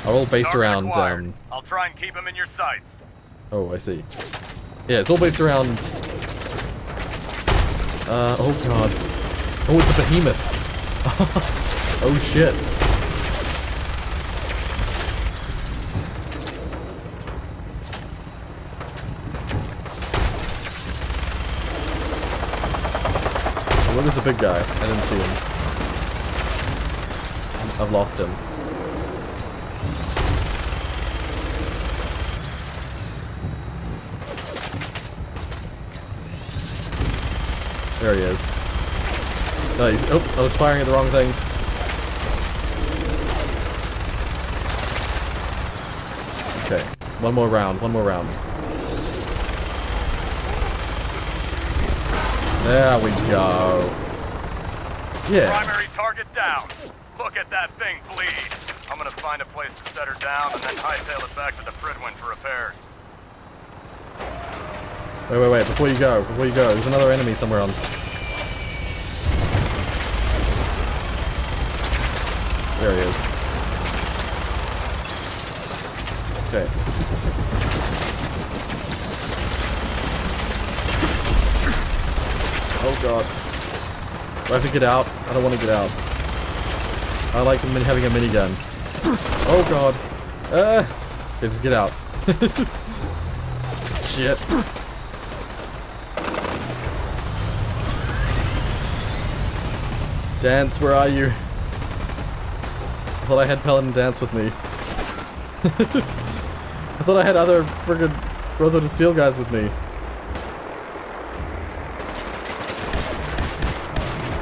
are all based around, um,
I'll try and keep him in your sights.
Oh, I see. Yeah, it's all based around... Uh, oh god. Oh, it's a behemoth. oh shit. Oh, was the big guy? I didn't see him. I've lost him. There he is. Nice. Oops, oh, I was firing at the wrong thing. Okay, one more round, one more round. There we go. Yeah.
Primary target down. Look at that thing bleed. I'm gonna find a place to set her down and then hightail it back to the Prydwen for repairs.
Wait, wait, wait, before you go, before you go, there's another enemy somewhere on. There he is. Okay. Oh god. Do I have to get out? I don't want to get out. I like having a minigun. Oh god. Uh, okay, just get out. Shit. Danse, where are you? I thought I had Paladin Danse with me. I thought I had other friggin' Brotherhood of Steel guys with me.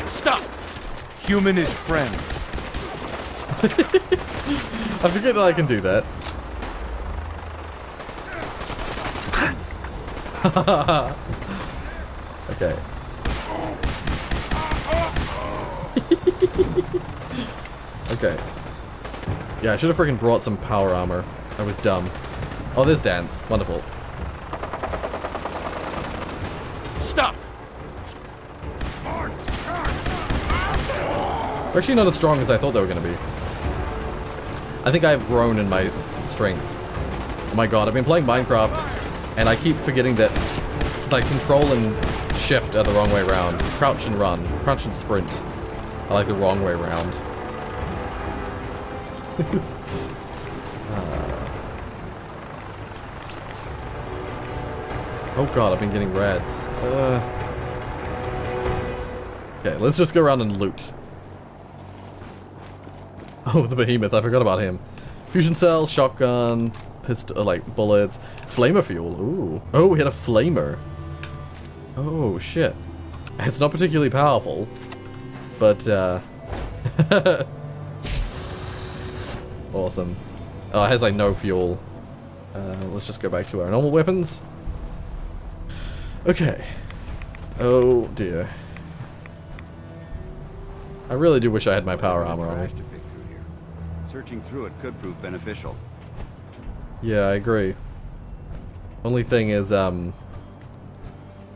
Stop! Human is friend.
I forget that I can do that. okay. okay. Yeah, I should have freaking brought some power armor. I was dumb. Oh, there's Danse. Wonderful.
Stop!
They're actually not as strong as I thought they were going to be. I think I've grown in my strength. Oh my god, I've been playing Minecraft, and I keep forgetting that like control and shift are the wrong way around. Crouch and run. Crouch and sprint. I like the wrong way around. Uh. Oh god, I've been getting reds. Uh. Okay, let's just go around and loot. Oh, the behemoth, I forgot about him. Fusion cell, shotgun, pistol, uh, like bullets, flamer fuel, ooh. Oh, we had a flamer. Oh, shit. It's not particularly powerful, but, uh... awesome. Oh, it has, like, no fuel. Uh, let's just go back to our normal weapons. Okay. Oh, dear. I really do wish I had my power armor on.
Searching through it could prove beneficial.
Yeah, I agree. Only thing is, um...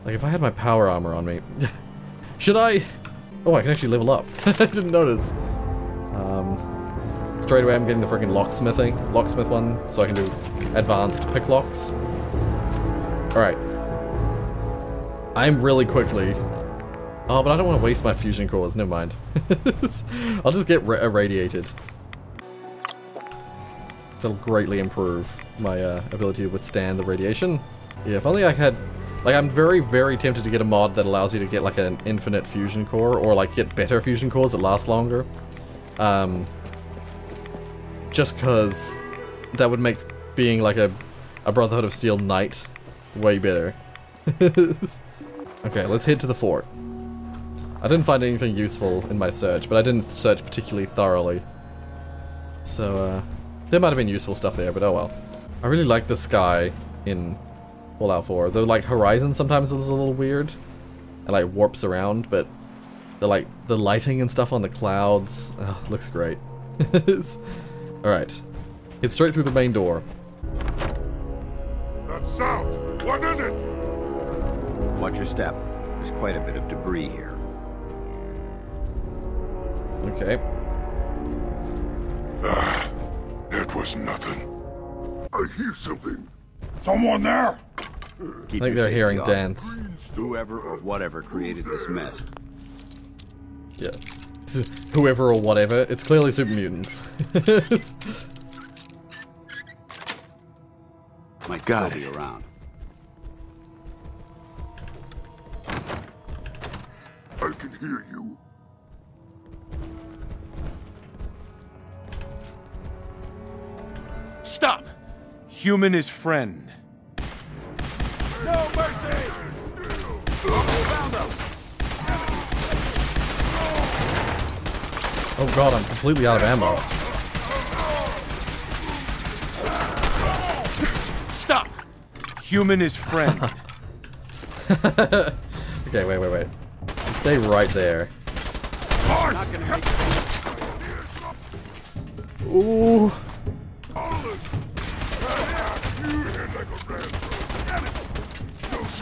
Like, if I had my power armor on me... Should I... Oh, I can actually level up. I didn't notice. Um... Straight away I'm getting the freaking locksmithing, locksmith one, so I can do advanced pick locks. Alright. I'm really quickly... Oh, but I don't want to waste my fusion cores, never mind. I'll just get ra irradiated. That'll greatly improve my uh, ability to withstand the radiation. Yeah, if only I had... Like, I'm very, very tempted to get a mod that allows you to get, like, an infinite fusion core, or, like, get better fusion cores that last longer. Um, just because that would make being, like, a, a Brotherhood of Steel knight way better. okay, let's head to the fort. I didn't find anything useful in my search, but I didn't search particularly thoroughly. So, uh, there might have been useful stuff there, but oh well. I really like the sky in Fallout 4. The, like, horizon sometimes is a little weird. And, like, warps around, but the, like, the lighting and stuff on the clouds, oh, looks great. Alright. Head straight through the main door.
That sound! What is it?
Watch your step. There's quite a bit of debris here.
Okay.
Was nothing. I hear something. Someone there?
Keep
I think they're hearing
off.
Danse.
Whoever or whatever created this mess.
Yeah. Whoever or whatever. It's clearly super mutants.
Might
God.
still be around.
I can hear you.
Stop! Human is friend.
No mercy!
oh god, I'm completely out of ammo.
Stop! Human is friend.
okay, wait, wait, wait. Stay right there. Ooh.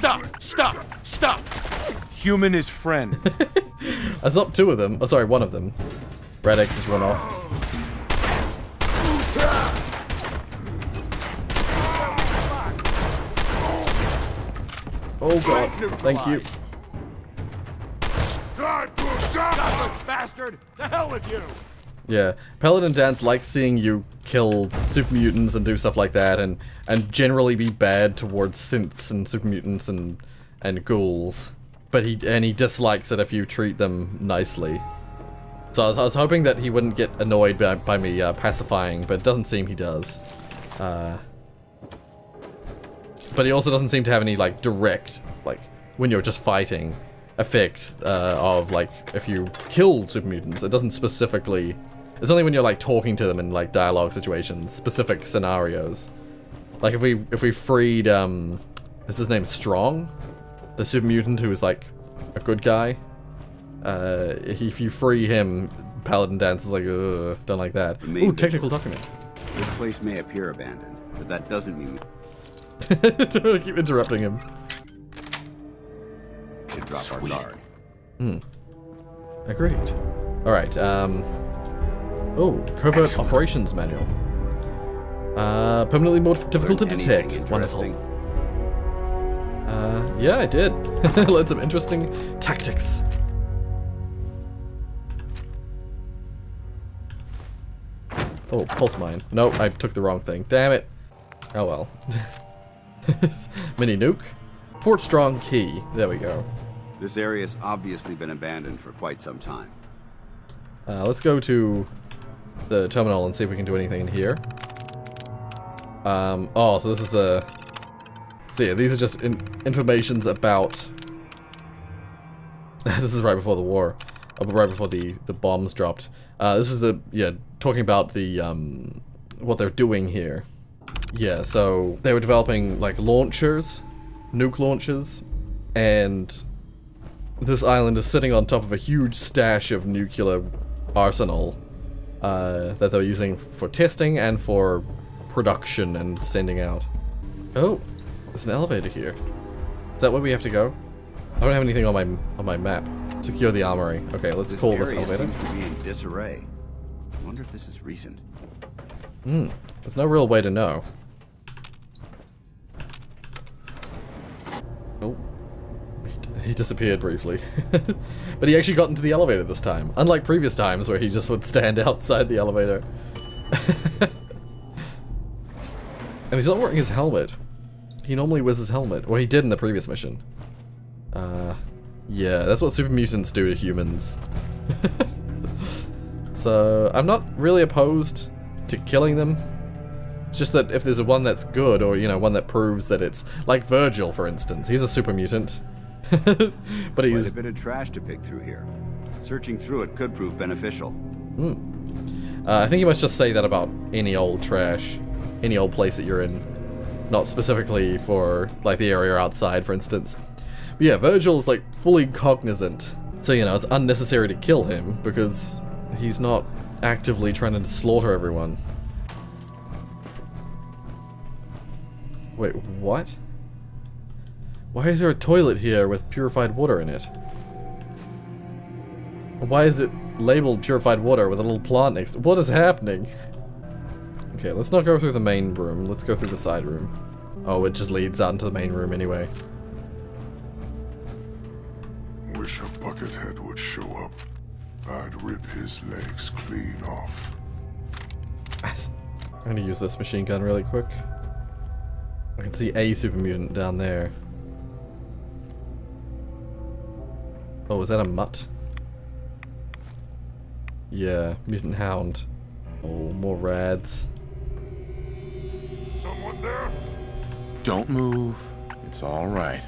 Stop! Stop! Stop! Human is friend.
I stopped two of them. Oh, sorry, one of them. Red X is run off. Oh god. Thank you.
God, bastard! The hell with you!
Yeah, Paladin Danse likes seeing you kill super mutants and do stuff like that, and and generally be bad towards synths and super mutants and and ghouls. But he and he dislikes it if you treat them nicely. So I was, I was hoping that he wouldn't get annoyed by, by me uh, pacifying, but it doesn't seem he does. Uh, but he also doesn't seem to have any like direct, like when you're just fighting, effect uh, of like if you kill super mutants. It doesn't specifically. It's only when you're like talking to them in like dialogue situations, specific scenarios. Like if we if we freed um, is his name Strong, the super mutant who is like a good guy. Uh, if you free him, Paladin Danse is like, ugh, don't like that. Ooh, technical document.
This place may appear abandoned, but that doesn't mean
Don't keep interrupting him.
we should drop our guard.
Hmm. Agreed. Alright, um... Oh, Covert Operations Manual. Uh, permanently more difficult to detect. Wonderful. Uh, yeah, I did. Learned some interesting tactics. Oh, pulse mine. Nope, I took the wrong thing. Damn it. Oh well. Mini nuke. Fort Strong Key. There we go.
This area's obviously been abandoned for quite some time.
Uh, let's go to the terminal and see if we can do anything in here. Um, oh, so this is a... So yeah, these are just in informations about... this is right before the war. Uh, right before the, the bombs dropped. Uh, this is a... Yeah, talking about the, um... What they're doing here. Yeah, so they were developing, like, launchers. Nuke launchers. And this island is sitting on top of a huge stash of nuclear arsenal uh, that they're using for testing and for production and sending out. Oh, there's an elevator here. Is that where we have to go? I don't have anything on my on my map. Secure the armory. Okay, let's
This
call this elevator.
seems to be in disarray. I wonder if this is recent.
Hmm. There's no real way to know. He, disappeared briefly. but he actually got into the elevator this time. Unlike previous times where he just would stand outside the elevator. and he's not wearing his helmet. He normally wears his helmet. Well, he did in the previous mission. Uh, yeah, that's what super mutants do to humans. so, I'm not really opposed to killing them. It's just that if there's a one that's good, or, you know, one that proves that it's... Like Virgil, for instance. He's a super mutant. but
Quite
he's...
a bit of trash to pick through here. Searching through it could prove beneficial.
Hmm. Uh, I think you must just say that about any old trash. Any old place that you're in. Not specifically for, like, the area outside, for instance. But yeah, Virgil's, like, fully cognizant. So, you know, it's unnecessary to kill him, because he's not actively trying to slaughter everyone. Wait, what? Why is there a toilet here with purified water in it? Why is it labeled purified water with a little plant next? To What is happening? Okay, let's not go through the main room. Let's go through the side room. Oh, it just leads out into the main room anyway.
Wish a buckethead would show up. I'd rip his legs clean off.
I'm gonna use this machine gun really quick. I can see a super mutant down there. Oh, is that a mutt? Yeah, mutant hound. Oh, more rads.
Someone there?
Don't move. It's all right.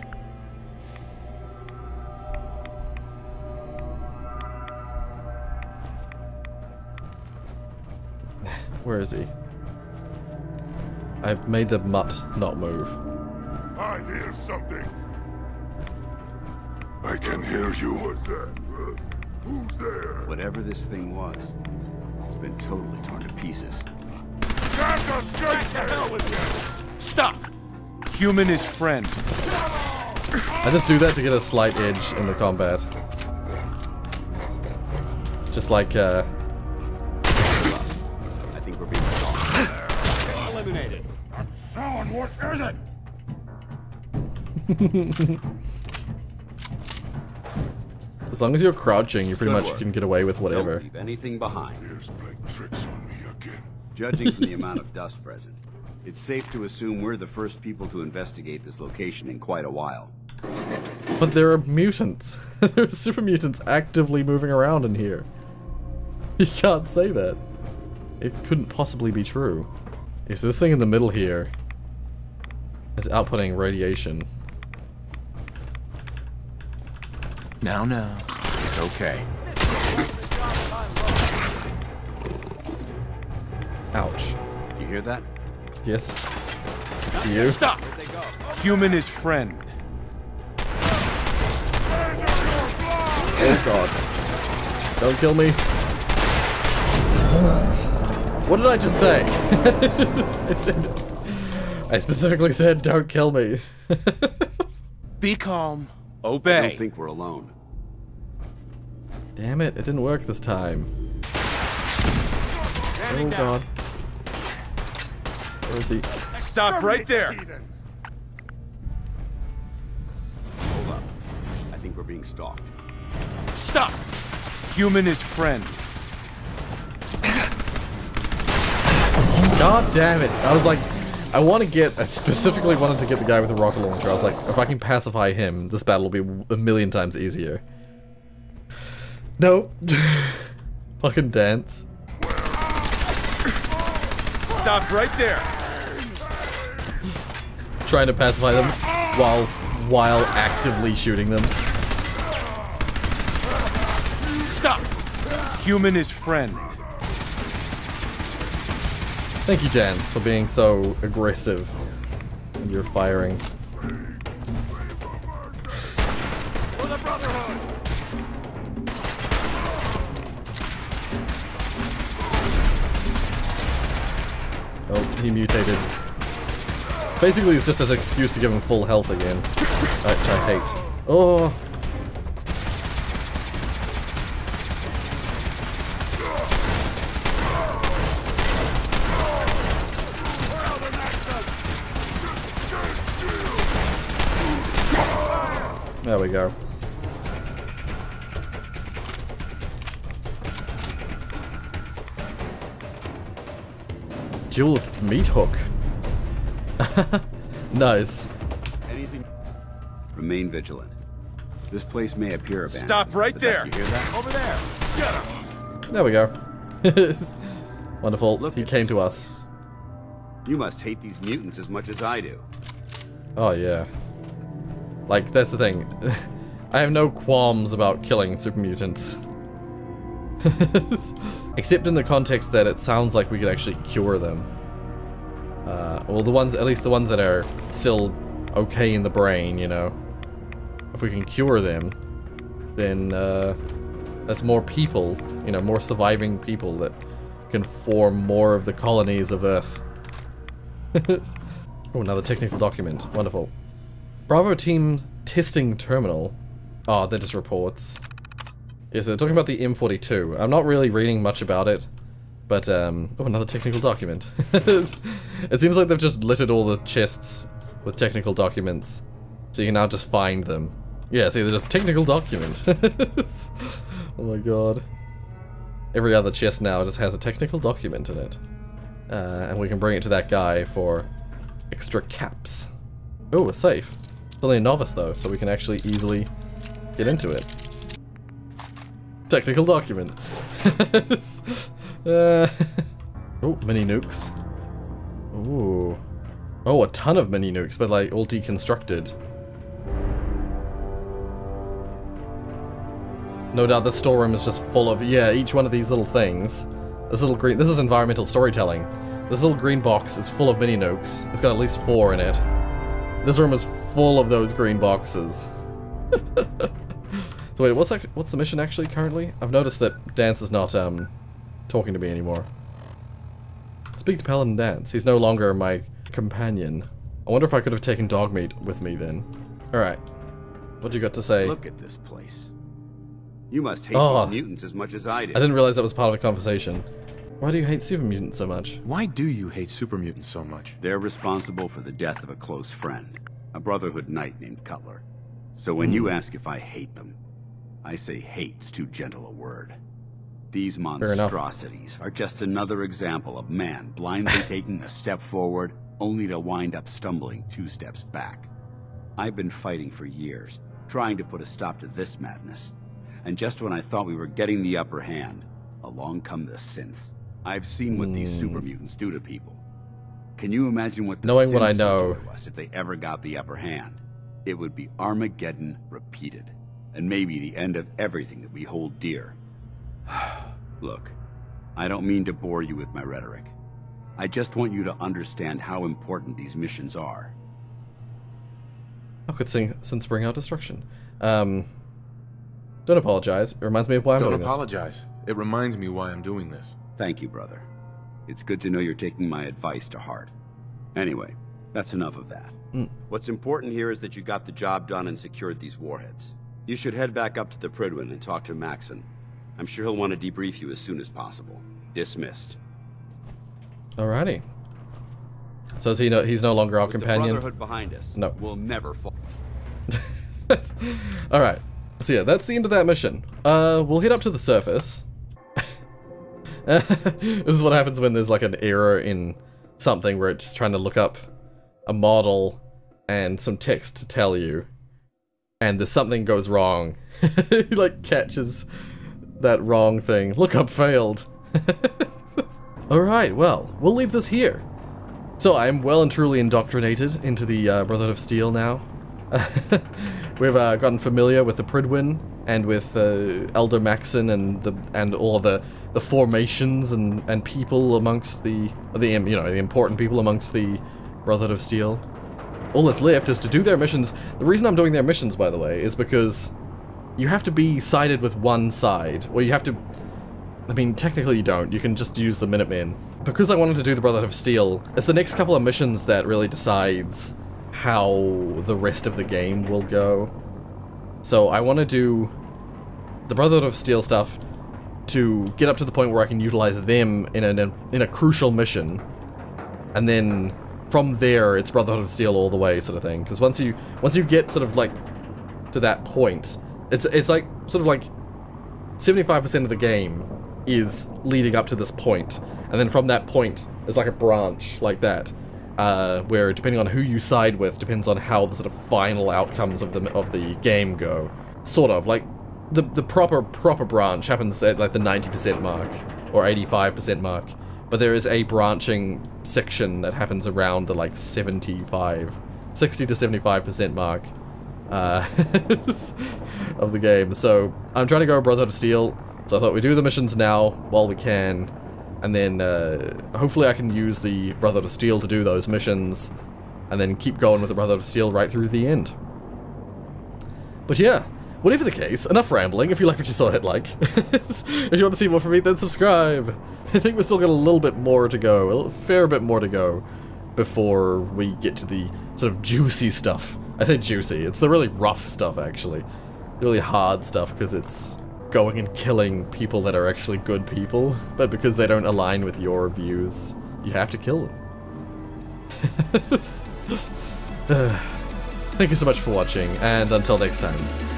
Where is he? I've made the mutt not move.
I hear something. I can hear you. What's that? Who's there?
Whatever this thing was, it's been totally torn to pieces.
That's a straight to hell with you!
Stop! Human is friend.
I just do that to get a slight edge in the combat. Just like, uh...
I think we're being stalked.
Eliminated. Someone, what is it?
as long as you're crouching, you pretty
Good
much
work.
can get away with whatever.
Don't leave anything behind.
Here's playing tricks on me again.
Judging from the amount of dust present, it's safe to assume we're the first people to investigate this location in quite a while.
But there are mutants. there are super mutants actively moving around in here. You can't say that. It couldn't possibly be true. Okay, so this thing in the middle here is outputting radiation.
Now, now. It's okay.
Ouch.
You hear that?
Yes. Do you?
Stop! Human is friend.
Oh god. Don't kill me. What did I just say? I said. I specifically said, "Don't kill me."
Be calm.
I don't think we're alone.
Damn it! It didn't work this time. Oh god. Where is he?
Stop right there.
Hold up. I think we're being stalked.
Stop. Human is friend.
God damn it! I was like, I want to get. I specifically wanted to get the guy with the rocket launcher. I was like, if I can pacify him, this battle will be a million times easier. No. Fucking Danse.
Stop right there.
Trying to pacify them while while actively shooting them.
Stop. Human is friend.
Thank you, Danse, for being so aggressive. You're firing. Oh, he mutated. Basically, it's just an excuse to give him full health again. Which I hate. Oh! There we go. Duelist's meat hook. nice.
Anything? Remain vigilant. This place may appear abandoned.
Stop right there.
You hear that?
Over there. Get him.
There we go. Wonderful. Look he came to us.
You must hate these mutants as much as I do.
Oh yeah. Like that's the thing. I have no qualms about killing super mutants. Except in the context that it sounds like we could actually cure them. Uh, well, the ones, at least the ones that are still okay in the brain, you know. If we can cure them, then uh, that's more people, you know, more surviving people that can form more of the colonies of Earth. oh, another technical document. Wonderful. Bravo team testing terminal. Oh, they're just reports. Yes, they're talking about the M42. I'm not really reading much about it, but, um, oh, another technical document. it seems like they've just littered all the chests with technical documents, so you can now just find them. Yeah, see, they're just technical document. oh my god. Every other chest now just has a technical document in it. Uh, and we can bring it to that guy for extra caps. Oh, a safe. Only a novice though, so we can actually easily get into it. Technical document. uh, oh, mini nukes. Ooh. Oh, a ton of mini nukes, but like all deconstructed. No doubt the storeroom is just full of, yeah, each one of these little things. This little green, this is environmental storytelling. This little green box is full of mini nukes. It's got at least four in it. This room is full of those green boxes. so wait, what's that, what's the mission actually currently? I've noticed that Danse is not um talking to me anymore. Speak to Paladin Danse. He's no longer my companion. I wonder if I could have taken Dogmeat with me then. Alright. What do you got to say?
Look at this place. You must hate
Oh.
these mutants as much as I do.
I didn't realize that was part of the conversation. Why do you hate super mutants so much?
Why do you hate super mutants so much?
They're responsible for the death of a close friend. A Brotherhood knight named Cutler. So when
Hmm.
you ask if I hate them, I say hate's too gentle a word. These monstrosities are just another example of man blindly taking a step forward only to wind up stumbling two steps back. I've been fighting for years, trying to put a stop to this madness. And just when I thought we were getting the upper hand, along come the synths. I've seen what these super mutants do to people. Can you imagine what the.
Knowing what I
would
know-
do to us if they ever got the upper hand? It would be Armageddon repeated, and maybe the end of everything that we hold dear. Look, I don't mean to bore you with my rhetoric. I just want you to understand how important these missions are.
I could sing since bring out destruction. Um, don't apologize. It reminds me of why I'm
Don't
doing
apologize. It reminds me why I'm doing this.
Thank you, brother. It's good to know you're taking my advice to heart. Anyway, that's enough of that.
Mm.
What's important here is that you got the job done and secured these warheads. You should head back up to the Prydwen and talk to Maxson. I'm sure he'll want to debrief you as soon as possible. Dismissed.
Alrighty. So is he no, he's no longer our
The
companion?
Brotherhood behind us
No.
We'll never fall.
Alright. So yeah, that's the end of that mission. Uh, we'll head up to the surface. this is what happens when there's like an error in something where it's trying to look up a model and some text to tell you. And there's something goes wrong. he like catches that wrong thing. Look up failed. Alright, well, we'll leave this here. So I'm well and truly indoctrinated into the uh, Brotherhood of Steel now. We've uh, gotten familiar with the Prydwen and with uh, Elder Maxson and the and all the the formations and and people amongst the the you know the important people amongst the Brotherhood of Steel. All that's left is to do their missions. The reason I'm doing their missions, by the way, is because you have to be sided with one side, or you have to. I mean, technically you don't. You can just use the Minutemen. Because I wanted to do the Brotherhood of Steel, it's the next couple of missions that really decides how the rest of the game will go. So I want to do the Brotherhood of Steel stuff to get up to the point where I can utilize them in a in a crucial mission, and then from there it's Brotherhood of Steel all the way sort of thing. Because once you once you get sort of like to that point, it's it's like sort of like 75% of the game is leading up to this point, and then from that point, there's like a branch like that, uh, where depending on who you side with, depends on how the sort of final outcomes of the of the game go. Sort of like the the proper proper branch happens at like the 90% mark or 85% mark, but there is a branching section that happens around the like 75, 60 to 75% mark uh, of the game. So I'm trying to go Brotherhood of Steel. So I thought we'd do the missions now while we can. And then uh, hopefully I can use the Brotherhood of Steel to do those missions. And then keep going with the Brotherhood of Steel right through the end. But yeah, whatever the case, enough rambling. If you like what you saw, hit like. if you want to see more from me, then subscribe. I think we've still got a little bit more to go. A fair bit more to go before we get to the sort of juicy stuff. I say juicy, it's the really rough stuff actually. Really hard stuff because it's going and killing people that are actually good people, but because they don't align with your views, you have to kill them. Thank you so much for watching, and until next time.